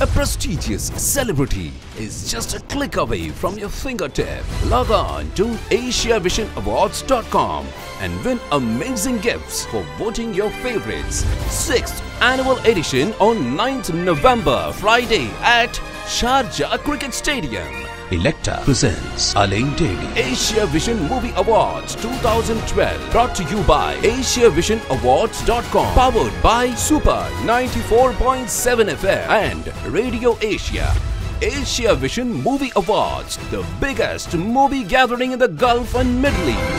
A prestigious celebrity is just a click away from your fingertip. Log on to AsiaVisionAwards.com and win amazing gifts for voting your favorites. 6th Annual Edition on 9th November, Friday at Sharjah Cricket Stadium. Electa presents Al Ain Dairy Asia Vision Movie Awards 2012 brought to you by AsiaVisionAwards.com powered by Super 94.7 FM and Radio Asia. Asia Vision Movie Awards, the biggest movie gathering in the Gulf and Middle East.